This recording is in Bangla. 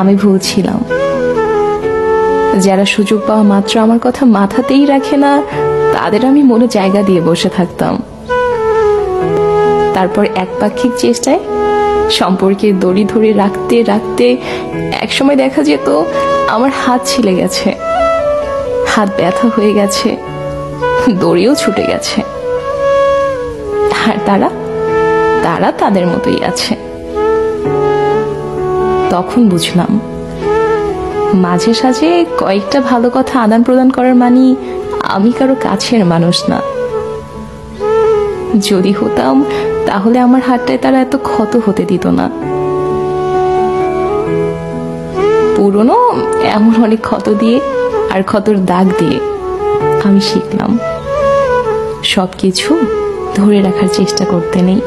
আমি ভুল ছিলাম। যারা সুযোগ পাওয়া মাত্র আমার কথা মাথাতেই রাখে না, তাদের আমি মনে জায়গা দিয়ে বসে থাকতাম। তারপর একপাক্ষিক চেষ্টায় সম্পর্কে দড়ি ধরে রাখতে রাখতে একসময় দেখা যেত আমার হাত ছিলে গেছে, হাত ব্যথা হয়ে গেছে, দড়িও ছুটে গেছে। আর তারা তারা তাদের মতোই আছে। তখন বুঝলাম। মাঝে সাঝে কয়েকটা ভালো কথা আদান প্রদান করার মানি আমি কারও কাছের মানুষ না। যদি হতাম, তাহলে আমার হাতটায় তারা এত ক্ষত হতে দিত না। পুরনো এমন অনেক ক্ষত দিয়ে আর ক্ষতর দাগ দিয়ে আমি শিখলাম। সবকিছু ধরে রাখার চেষ্টা করতে নেই।